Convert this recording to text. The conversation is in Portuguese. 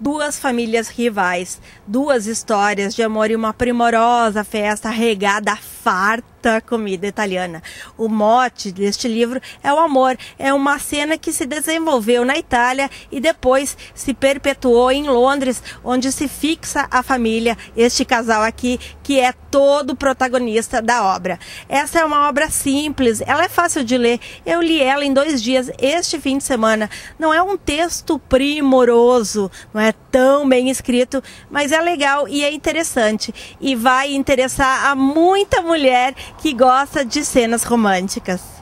duas famílias rivais, duas histórias de amor e uma primorosa festa regada a comida italiana. O mote deste livro é o amor, é uma cena que se desenvolveu na Itália e depois se perpetuou em Londres, onde se fixa a família, este casal aqui, que é todo protagonista da obra. Essa é uma obra simples, ela é fácil de ler. Eu li ela em dois dias este fim de semana. Não é um texto primoroso, não é tão bem escrito, mas é legal e é interessante. E vai interessar a muita mulher que gosta de cenas românticas.